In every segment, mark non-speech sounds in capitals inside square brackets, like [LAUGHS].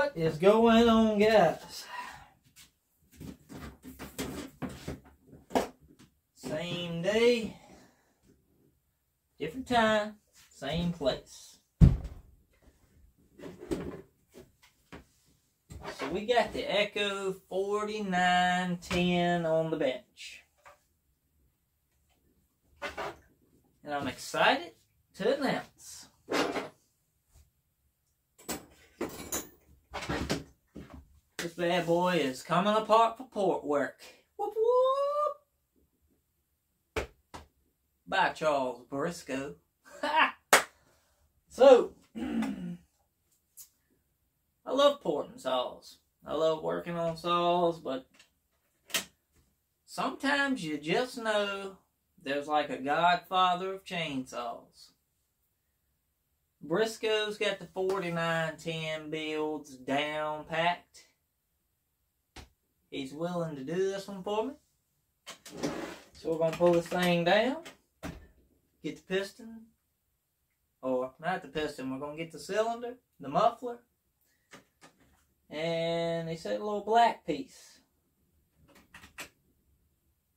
What is going on, guys? Same day, different time, same place. So we got the Echo 4910 on the bench. And I'm excited to announce bad boy is coming apart for port work. Whoop whoop! By Charles Briscoe. [LAUGHS] Ha! so, [CLEARS THROAT] I love porting saws. I love working on saws, but sometimes you just know there's like a godfather of chainsaws. Briscoe's got the 4910 builds down packed. He's willing to do this one for me. So we're going to pull this thing down. Get the piston. Or, not the piston, we're going to get the cylinder, the muffler. And he said a little black piece.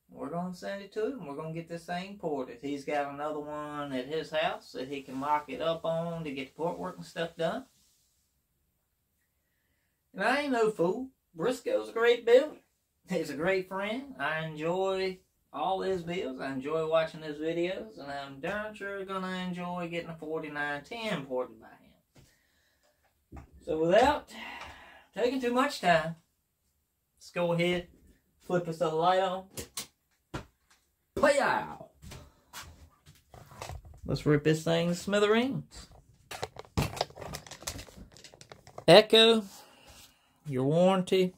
We're going to send it to him. We're going to get this thing ported. He's got another one at his house that he can lock it up on to get the port work and stuff done. And I ain't no fool. Briscoe's a great builder. He's a great friend. I enjoy all his builds. I enjoy watching his videos. And I'm darn sure going to enjoy getting a 4910 ported by him. So without taking too much time, let's go ahead, flip this other light on. Pow! Let's rip this thing to smithereens. Echo, your warranty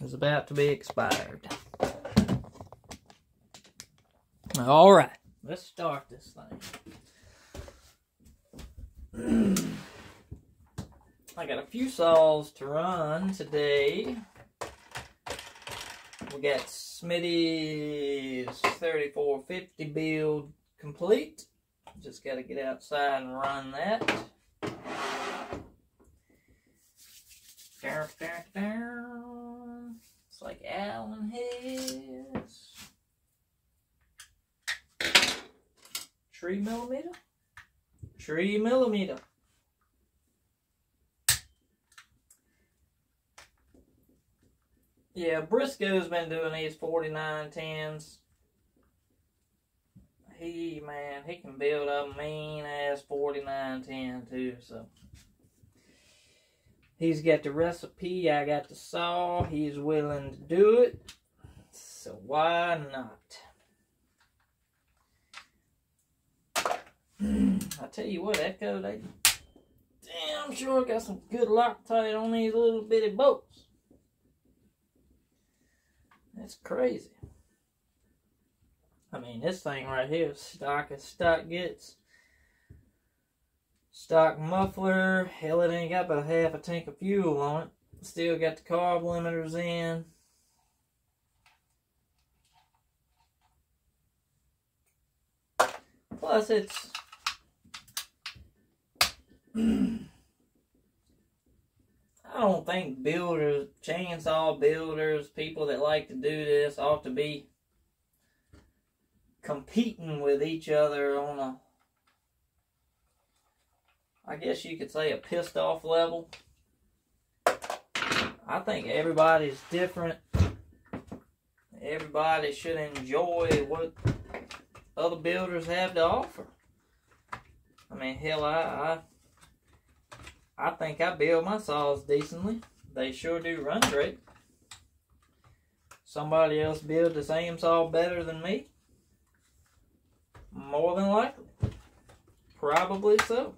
is about to be expired. Alright, let's start this thing. [CLEARS THROAT] I got a few saws to run today. We got Smitty's 3450 build complete. Just got to get outside and run that. It's like Allen has. Three millimeter? Three millimeter. Yeah, Briscoe's been doing these 4910s. He, man, he can build a mean ass 4910 too, so. He's got the recipe, I got the saw, he's willing to do it, so why not? Hmm, I tell you what, Echo, they damn sure got some good Loctite on these little bitty boats. That's crazy. I mean, this thing right here stock as stock gets. Stock muffler. Hell, it ain't got but half a tank of fuel on it. Still got the carb limiters in. Plus, it's... [CLEARS THROAT] I don't think builders, chainsaw builders, people that like to do this ought to be competing with each other on a, I guess you could say a pissed off level. I think everybody's different. Everybody should enjoy what other builders have to offer. I mean, hell, I, I I think I build my saws decently. They sure do run great. Somebody else build the same saw better than me? More than likely. Probably so.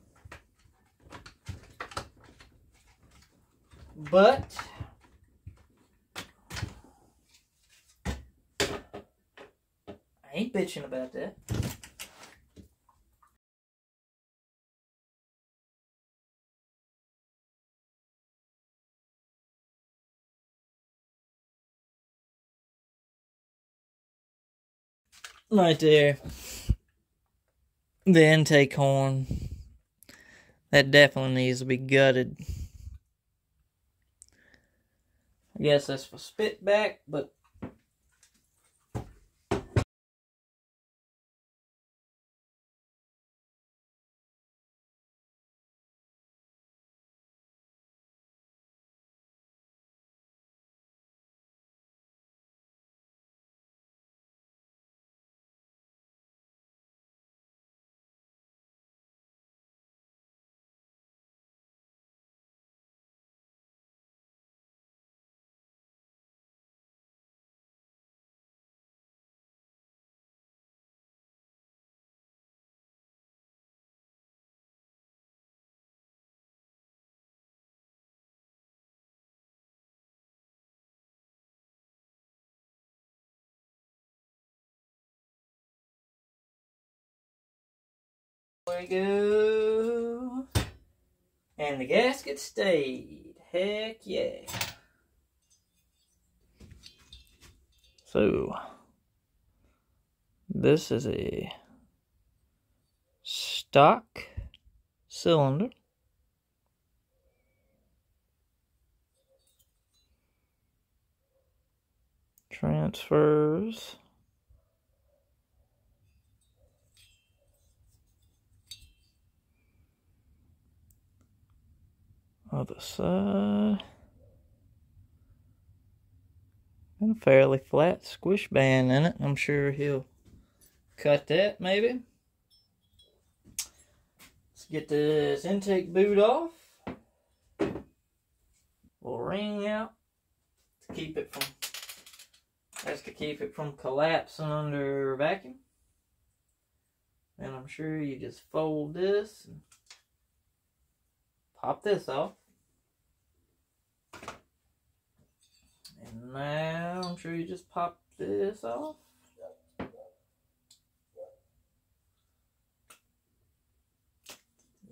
But I ain't bitching about that. right there. The intake horn. That definitely needs to be gutted. Guess that's for spit back, but we go. And the gasket stayed. Heck yeah. So, this is a stock cylinder. Transfers. Other side. And a fairly flat squish band in it. I'm sure he'll cut that maybe. Let's get this intake boot off. Little ring out to keep it from that's to keep it from collapsing under vacuum. And I'm sure you just fold this and pop this off. And now I'm sure you just pop this off.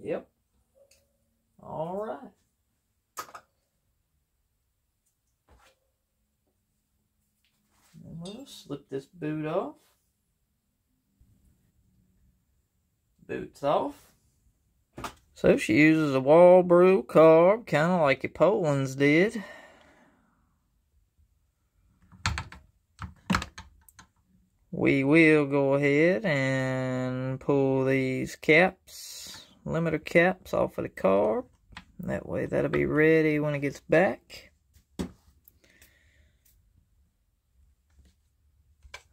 Yep. All right. And we'll slip this boot off. Boots off. So she uses a Walbro carb, kind of like your Poulan's did. We will go ahead and pull these caps, limiter caps off of the car. That way that'll be ready when it gets back.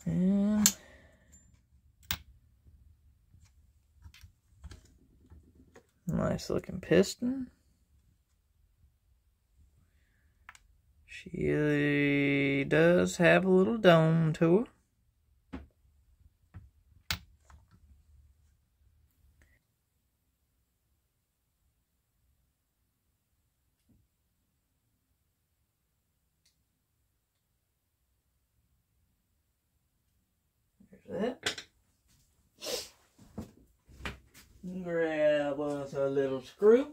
And Nice looking piston. She does have a little dome to her. There's that. Grab us a little screw.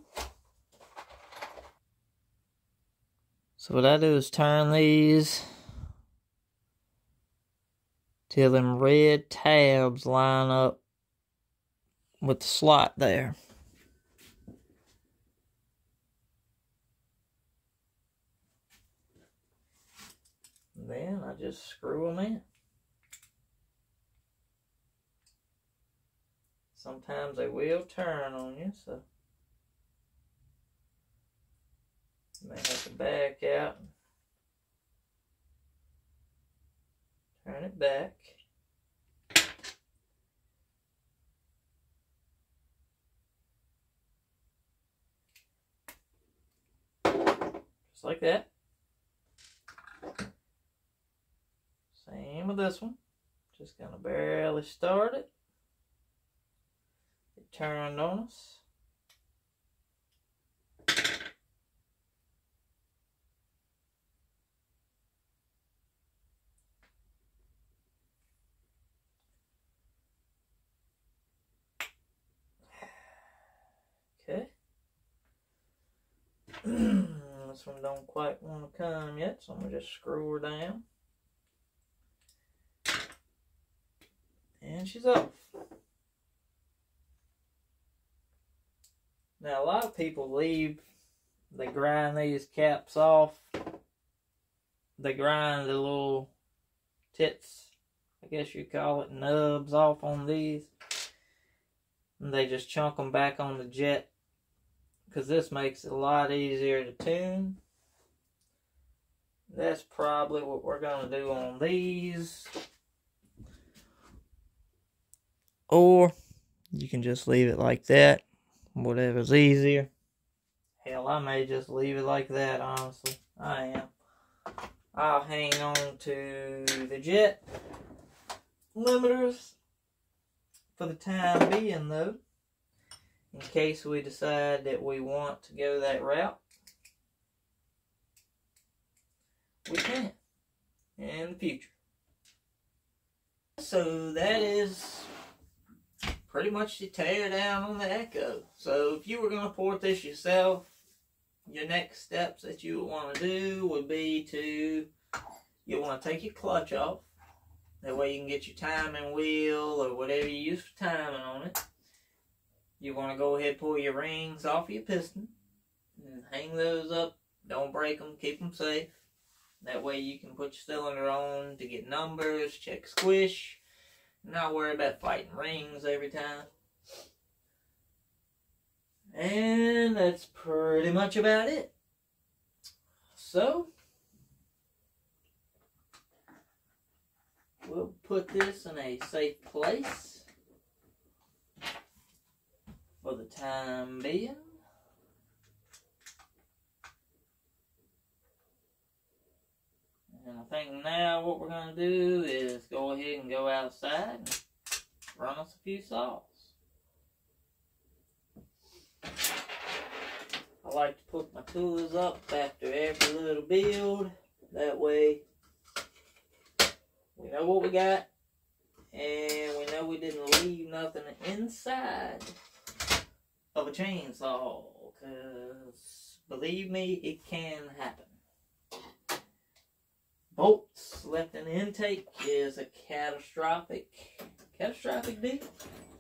So what I do is turn these till them red tabs line up with the slot there. Then I just screw them in. Sometimes they will turn on you, so you may have to back out turn it back. Just like that. Same with this one. Just gonna barely start it us. Okay. [CLEARS THROAT] this one don't quite want to come yet, so I'm going to just screw her down. And she's off. Now, a lot of people leave, they grind these caps off they grind the little tits, I guess you call it, nubs off on these. And they just chunk them back on the jet because this makes it a lot easier to tune. That's probably what we're going to do on these. Or you can just leave it like that, whatever's easier. Hell, I may just leave it like that, honestly. I am. I'll hang on to the jet limiters for the time being, though, in case we decide that we want to go that route. We can in the future. So that is pretty much the tear down on the Echo. So if you were going to port this yourself, your next steps that you would want to do would be to you want to take your clutch off. That way you can get your timing wheel or whatever you use for timing on it. You want to go ahead pull your rings off your piston and hang those up. Don't break them. Keep them safe. That way you can put your cylinder on to get numbers, check squish, not worry about fighting rings every time. And that's pretty much about it. So, we'll put this in a safe place for the time being. And I think now what we're going to do is go ahead and go outside and run us a few saws. I like to put my tools up after every little build. That way we know what we got and we know we didn't leave nothing inside of a chainsaw because believe me it can happen bolts left in the intake is a catastrophic catastrophic deal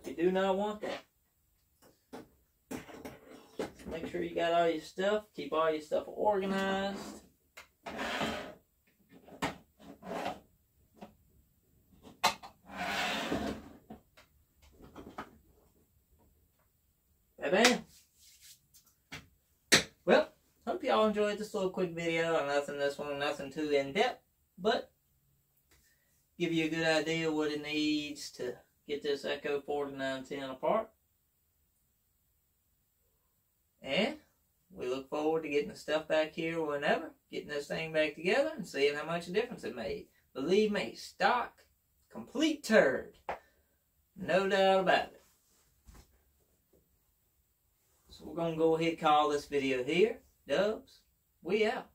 you do not want that Make sure you got all your stuff. Keep all your stuff organized. Enjoyed this little quick video. Nothing this one, nothing too in-depth, but give you a good idea what it needs to get this Echo 4910 apart. And we look forward to getting the stuff back here whenever, getting this thing back together and seeing how much difference it made. Believe me, stock, complete turd. No doubt about it. So we're going to go ahead and call this video here. Dubs, we out.